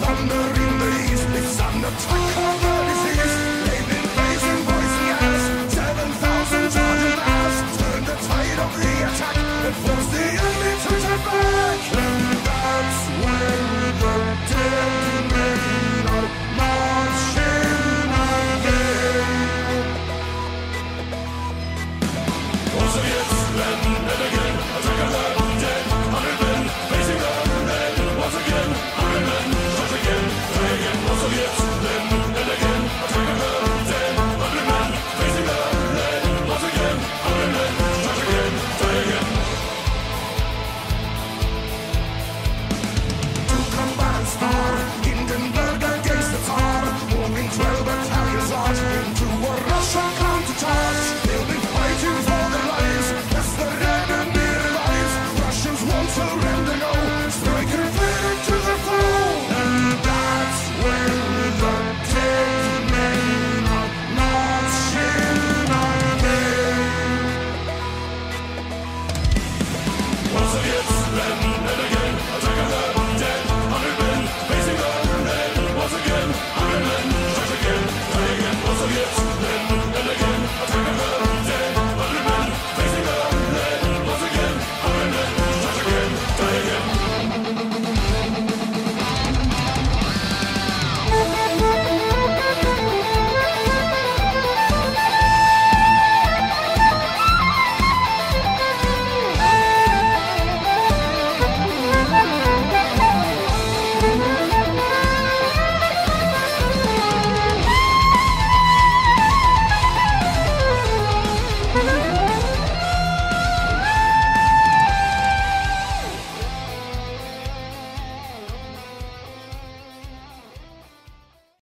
Thunder in the east, it's an. Let me